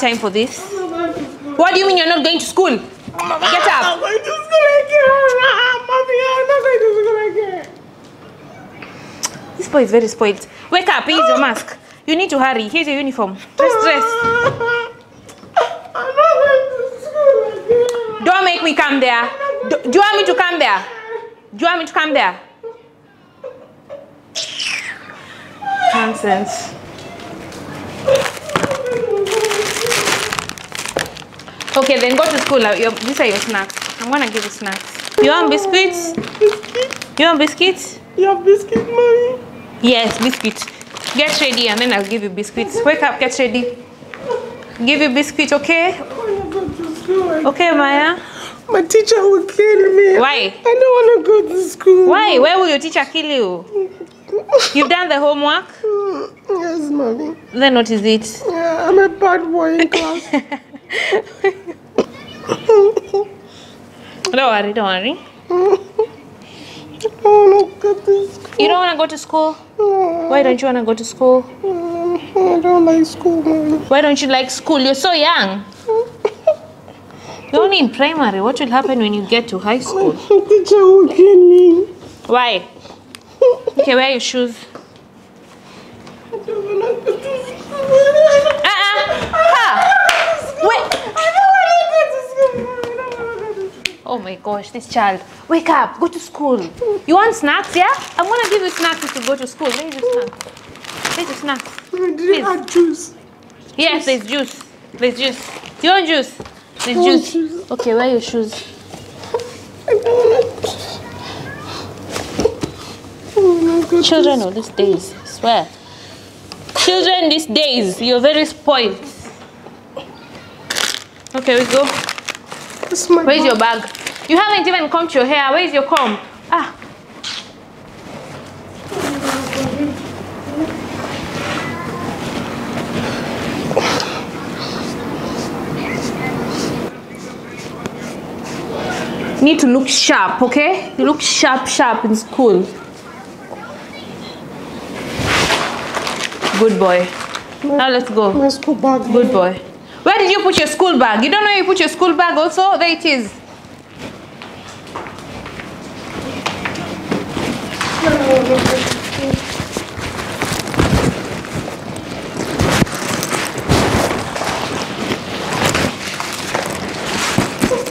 have time for this. What do you mean you're not going to school? Get up. I'm up. going to school again. Mommy, I'm not going to school again. This boy is very spoiled. Wake up, here's your ah. mask. You need to hurry. Here's your uniform. Dress, dress. I'm not going to school again. Don't make me come there. Do, do you want me to come there? Do you want me to come there? Nonsense. Okay, then go to school. Your, these are your snacks. I'm gonna give you snacks. You want biscuits? You want biscuits? You have biscuits, mommy? Yes, biscuits. Get ready and then I'll give you biscuits. Wake up, get ready. Give you biscuits, okay? I want to go to school. Okay, Maya. My teacher will kill me. Why? I don't want to go to school. Why? Where will your teacher kill you? You've done the homework? Yes, mommy. Then what is it? Yeah, I'm a bad boy in class. Don't worry, don't worry. I want to go to school. You don't want to go to school? No, Why don't you want to go to school? I don't like school. Why don't you like school? You're so young. You're only in primary. What will happen when you get to high school? My teacher will kill me. Why? Okay, wear your shoes. I don't want to go to school. Uh-uh. Ha! Wait. I don't want to go to school. I don't want to go to school. Oh my gosh, this child. Wake up. Go to school. You want snacks, yeah? I'm to give you snacks if you go to school. Where is your snacks? Where's your snacks? Mommy, did you add juice? Yes, there's juice. There's juice. You want juice? There's I juice. juice. Okay, wear your shoes. I don't want to. I want to go Children of these days, I swear. Children these days, you're very spoiled. Okay, we go. Is my Where's bag. your bag? You haven't even combed your hair. Where's your comb? Ah. Need to look sharp, okay? You look sharp, sharp in school. Good boy. Now let's go. My school bag. Good boy. Where did you put your school bag? You don't know where you put your school bag also? There it is.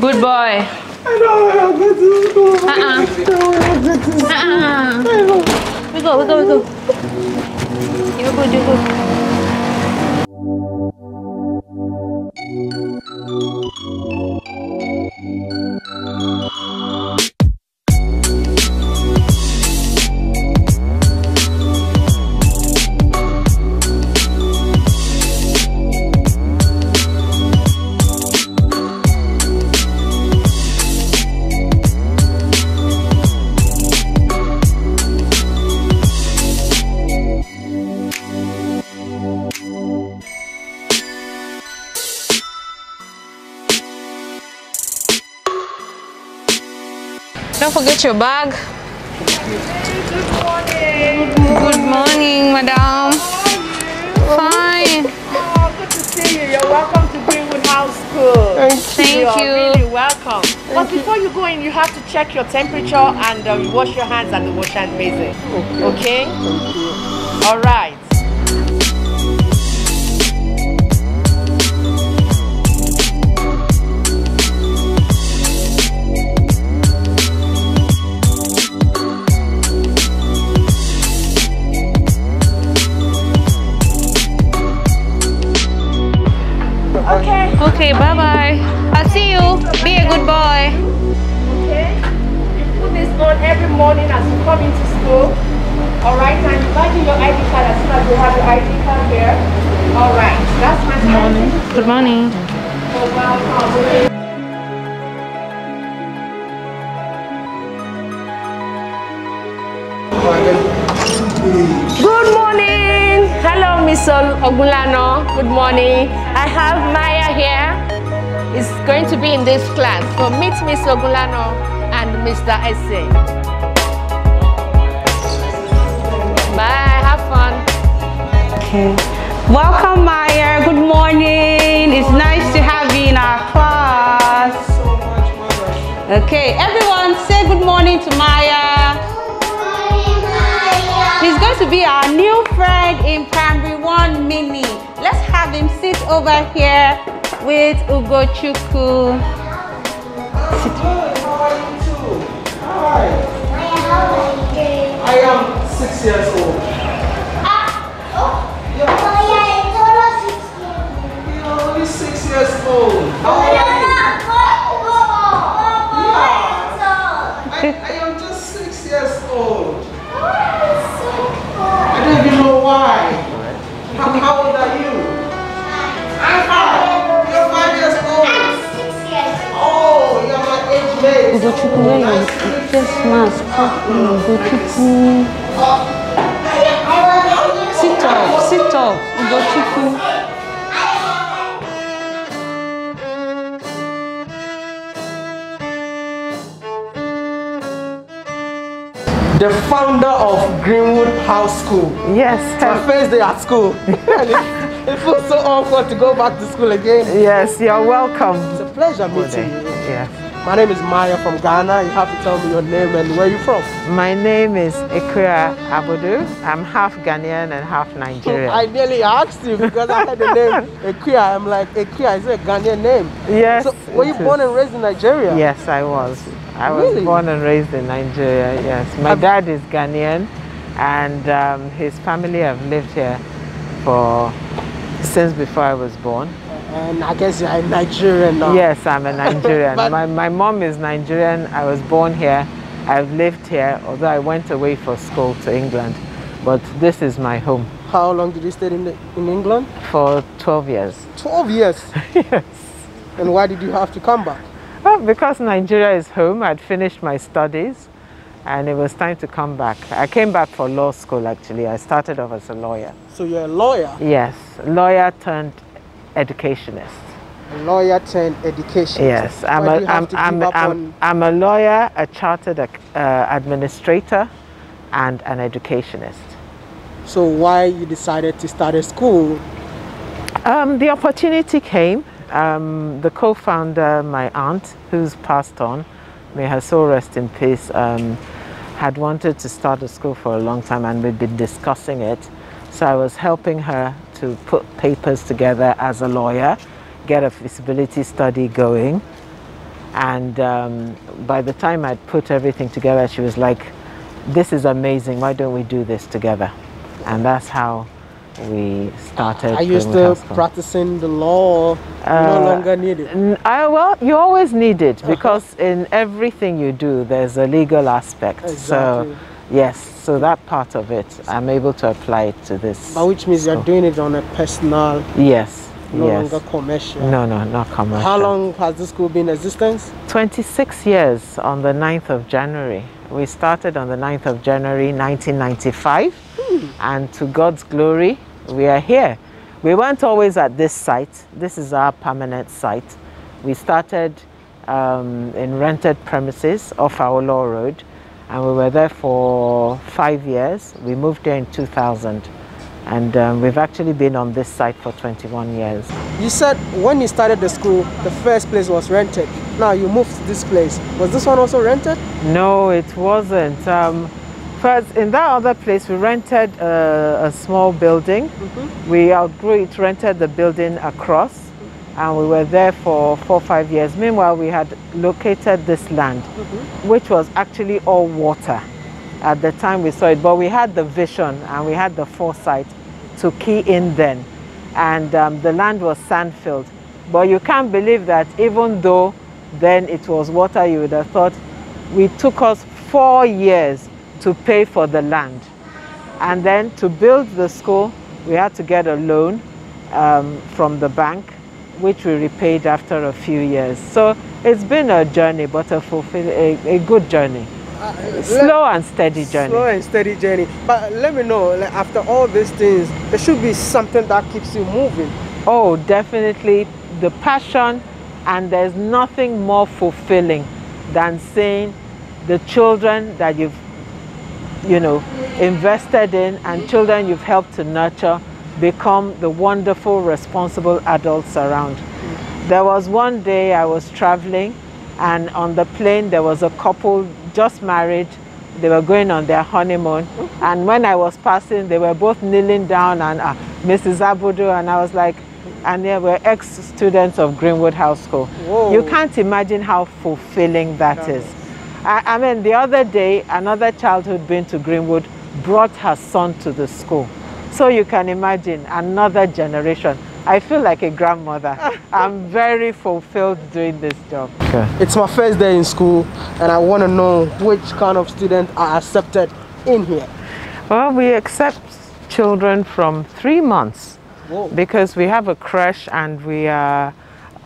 Good boy. I don't want to go to school. Uh-uh. I don't want to go to school. Uh-uh. I don't- We go, we go, we go. You're good, you're good. Don't forget your bag. Good morning, madam. Fine. Oh, good to see you. You're welcome to Greenwood House School. Thank you. You are really welcome. But before you go in, you have to check your temperature and um, wash your hands at the wash and basin. Okay? All right. Okay. Bye bye. I'll see you. Be a good boy. Okay. You put this on every morning as you come into school. All right. And imagine your ID card as soon as you have your ID card here. All right. That's my morning. Good morning. You're welcome. Good morning. Hello, Miss Ogulano. Good morning. I have Maya here. is going to be in this class. So meet Miss Ogulano and Mr. Esse. Bye, have fun. Okay. Welcome, Maya. Good morning. It's nice to have you in our class. Okay, everyone say good morning to Maya. He's going to be our new friend in primary one mini. Let's have him sit over here with Ugochukwu. Hi, how are you too? Hi. I am six years old. Mate. Ugochukwu, where your face mask? Ugochukwu. Sit up, sit up. Ugochukwu. The founder of Greenwood House School. Yes, My first day at school. it, it feels so awkward to go back to school again. yes, you're welcome. It's a pleasure meeting you. Yes. My name is Maya from Ghana. You have to tell me your name and where you're from. My name is Ekua Abudu. I'm half Ghanaian and half Nigerian. I nearly asked you because I heard the name Ekua. I'm like, Ekua is it a Ghanaian name? yes. So, were you born is. and raised in Nigeria? Yes, I was. I was Really? born and raised in Nigeria. Yes, my Have- dad is Ghanaian, and um, his family have lived here for since before I was born. And I guess you're a Nigerian now. Yes, I'm a Nigerian. My, my mom is Nigerian. I was born here. I've lived here, although I went away for school to England. But this is my home How long did you stay in, the, in England? for 12 years. 12 years. yes. And why did you have to come back? Well, because Nigeria is home, I'd finished my studies and it was time to come back. I came back for law school actually. I started off as a lawyer. So you're a lawyer, Yes, lawyer turned educationist. a lawyer turned education. Yes, I'm Why a, do you have I'm, I'm, I'm, I'm a lawyer, a chartered uh, administrator, and an educationist. So why you decided to start a school? Um, the opportunity came. Um, the co-founder, my aunt, who's passed on, may her soul rest in peace, um, had wanted to start a school for a long time, and we'd been discussing it. So I was helping her to put papers together as a lawyer, get a feasibility study going, and um, by the time I'd put everything together, she was like, "This is amazing. Why don't we do this together?" And that's how we started. Are you still practicing the law? You no Uh, longer need it. Well, you always need it because in everything you do, there's a legal aspect. Exactly. So, yes, so that part of it, I'm able to apply it to this. But which means you're doing it on a personal, Yes, no yes. longer commercial. No, no, not commercial. How long has the school been in existence? 26 years on the 9th of January. We started on the 9th of January 1995, and to God's glory, we are here. We weren't always at this site. This is our permanent site. We started um, in rented premises off Awolowo Road, and we were there for five years. We moved there in 2000, and um, we've actually been on this site for 21 years. You said when you started the school, the first place was rented. Now you moved to this place. Was this one also rented? No, it wasn't. Um, first, in that other place, we rented a, a small building. We outgrew it, rented the building across, and we were there for four or five years. Meanwhile, we had located this land, which was actually all water at the time we saw it, but we had the vision and we had the foresight to key in then. And um, the land was sand filled. But you can't believe that even though then it was water, you would have thought we took us four years to pay for the land. And then to build the school, we had to get a loan um, from the bank, which we repaid after a few years. So it's been a journey, but a, fulfill, a, a good journey. Uh, Slow and steady journey. Slow and steady journey. But let me know, like, after all these things, there should be something that keeps you moving. Oh, definitely. The passion And there's nothing more fulfilling than seeing the children that you've, you know, invested in and children you've helped to nurture become the wonderful, responsible adults around. There was one day I was traveling and on the plane there was a couple just married. They were going on their honeymoon. And when I was passing, they were both kneeling down and uh, Mrs. Abudu and I was like, and they were ex-students of Greenwood House School. Whoa. You can't imagine how fulfilling that is. I, I mean, the other day, another child who'd been to Greenwood brought her son to the school. So you can imagine another generation. I feel like a grandmother. I'm very fulfilled doing this job. Okay. It's my first day in school and I want to know which kind of students are accepted in here. Well, we accept children from three months Whoa. because we have a creche and we are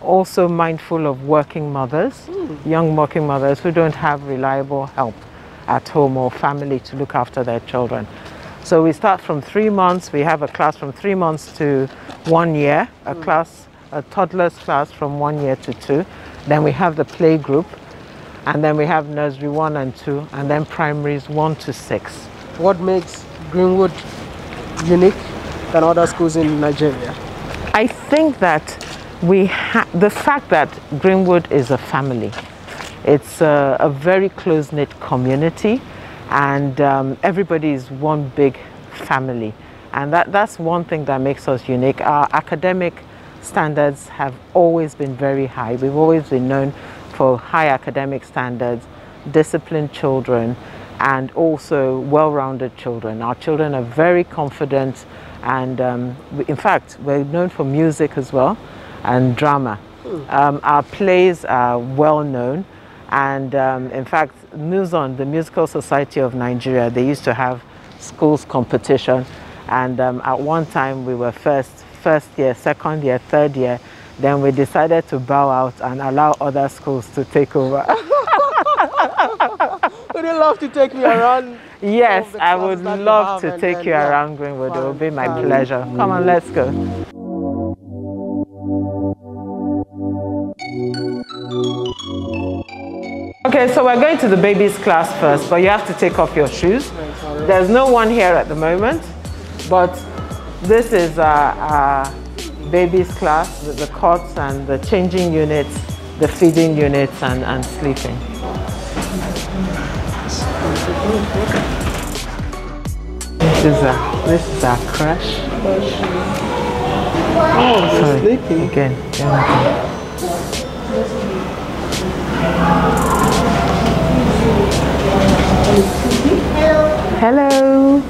also mindful of working mothers, hmm. young working mothers who don't have reliable help at home or family to look after their children. So we start from three months. We have a class from three months to one year, a mm. class, a toddler's class from one year to two. Then we have the play group, and then we have nursery one and two, and then primaries one to six. What makes Greenwood unique than other schools in Nigeria? I think that we the fact that Greenwood is a family, it's a, a very close knit community, and um, everybody is one big family, and that, that's one thing that makes us unique. Our academic standards have always been very high. We've always been known for high academic standards, disciplined children, and also well-rounded children. Our children are very confident and um, we- in fact we're known for music as well and drama. Um, our plays are well known and um, in fact MUSON, the Musical Society of Nigeria, they used to have schools competition and um, at one time we were first, first year, second year, third year. Then we decided to bow out and allow other schools to take over. Would you love to take me around? Yes, I would love to take you around Greenwood. It will be my pleasure. Come on, let's go. Okay, so we're going to the babies class first, but you have to take off your shoes. There's no one here at the moment, but this is uh, uh, our, our babies class with the cots and the changing units, the feeding units and, and sleeping. This is our, this is our creche. Oh, Sorry, sleeping. again. again. Hello.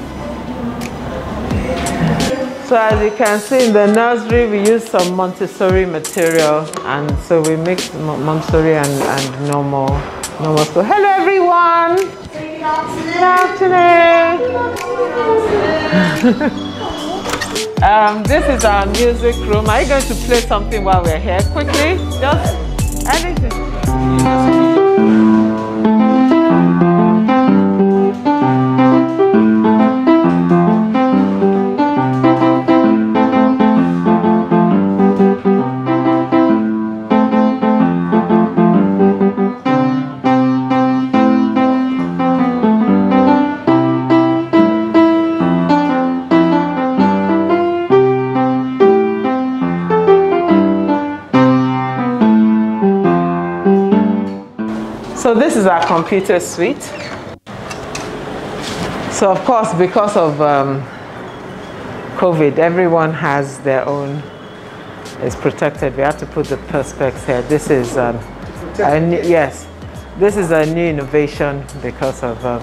So as you can see in the nursery, we use some Montessori material, and so we mix Montessori and, and normal normal school. Hello, everyone. Good afternoon. um, this is our music room. Are you going to play something while we're here? Quickly, just anything. Computer suite. So of course, because of um, COVID, everyone has their own, is protected. We have to put the perspex here. This is, um, a new, yes, this is a new innovation because of um,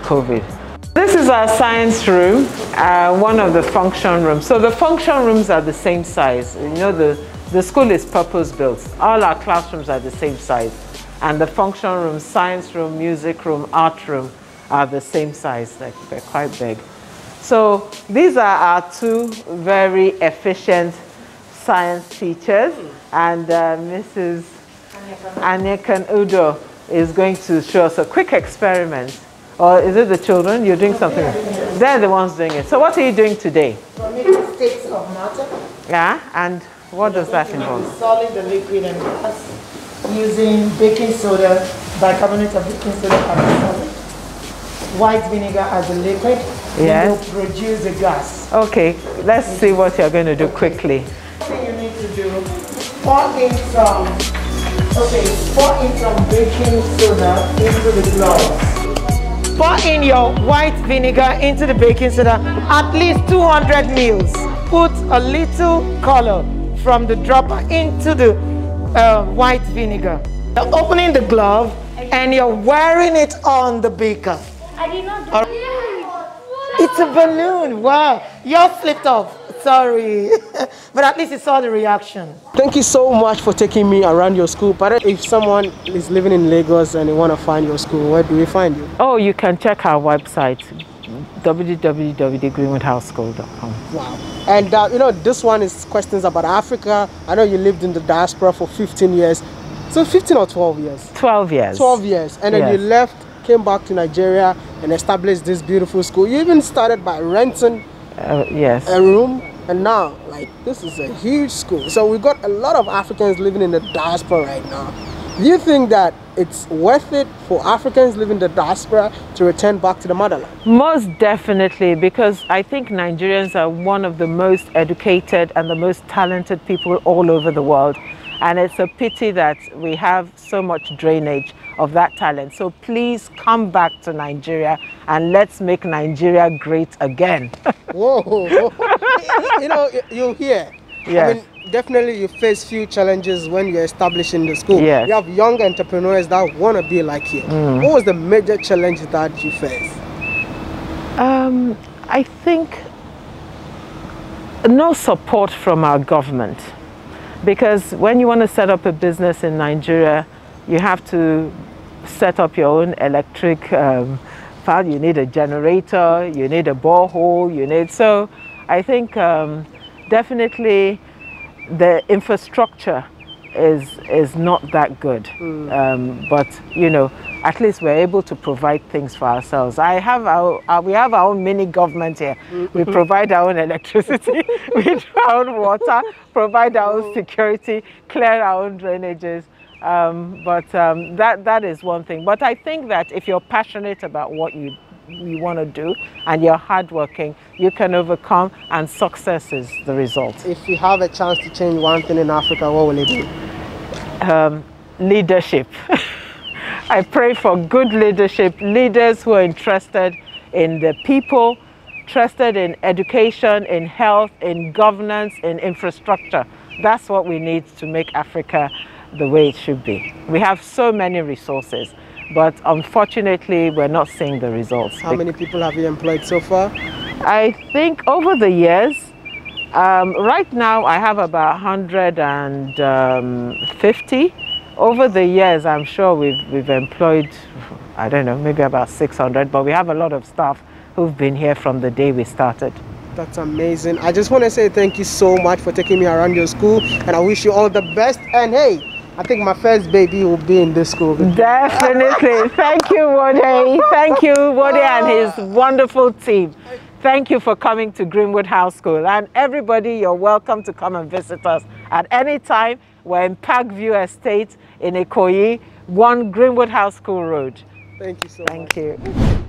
COVID. This is our science room, uh, one of the function rooms. So the function rooms are the same size. You know, the, the school is purpose built. All our classrooms are the same size. And the function room, science room, music room, art room are the same size. Like they're quite big. So these are our two very efficient science teachers. And uh, Mrs. Anekan Udo is going to show us a quick experiment. Or is it the children? You're doing something? They're the ones doing it. So what are you doing today? Sticks of matter. Yeah, and What does that involve? Solid the liquid and gas using baking soda, bicarbonate of baking soda as a solid, white vinegar as a liquid. Yes. They'll produce the gas. Okay, let's see what you're going to do quickly. thing you need to do, pour in some, okay, pour in some baking soda into the gloves. Pour in your white vinegar into the baking soda, at least 200 mils. Put a little color from the dropper into the uh, white vinegar. You're opening the glove and you're wearing it on the beaker. I did not do All- It's a balloon. Wow. You're slipped off. Sorry. but at least you saw the reaction. Thank you so much for taking me around your school. But if someone is living in Lagos and they want to find your school, where do we find you? Oh, you can check our website www.greenwoodhouseschool.com. Wow. And uh, you know, this one is questions about Africa. I know you lived in the diaspora for 15 years. So 15 or 12 years? 12 years. 12 years. And then you left, came back to Nigeria and established this beautiful school. You even started by renting Uh, yes. a room. And now, like, this is a huge school. So we've got a lot of Africans living in the diaspora right now. Do you think that it's worth it for Africans living in the diaspora to return back to the motherland? Most definitely, because I think Nigerians are one of the most educated and the most talented people all over the world. And it's a pity that we have so much drainage of that talent. So please come back to Nigeria and let's make Nigeria great again. Whoa, you know, you hear. I Yes. mean, definitely you face few challenges when you're establishing the school. Yes. You have young entrepreneurs that want to be like you. Mm. What was the major challenge that you faced? Um, I think no support from our government because when you want to set up a business in Nigeria, you have to set up your own electric um, file. You need a generator, you need a borehole, you need so. I think um, definitely the infrastructure is is not that good. Um, but you know, at least we're able to provide things for ourselves. I have our, our we have our own mini government here. We provide our own electricity, we do our own water, provide our own security, clear our own drainages. Um, but um, that that is one thing. But I think that if you're passionate about what you you want to do and you're hardworking, you can overcome, and success is the result. If you have a chance to change one thing in Africa, what will it be? um, leadership. I pray for good leadership, leaders who are interested in the people, interested in education, in health, in governance, in infrastructure. That's what we need to make Africa the way it should be. We have so many resources, but unfortunately, we're not seeing the results. How many people have you employed so far? I think over the years, um, right now I have about 150. Over the years, I'm sure we've, we've employed, I don't know, maybe about 600, but we have a lot of staff who've been here from the day we started. That's amazing. I just want to say thank you so much for taking me around your school, and I wish you all the best. And hey, I think my first baby will be in this school. Definitely. Thank you, Wode. Thank you, Wode and his wonderful team. Thank you for coming to Greenwood House School. And everybody, you're welcome to come and visit us at any time. We're in Parkview Estate in Ikoyi, 1 Greenwood House School Road. Thank you so Thank much. you.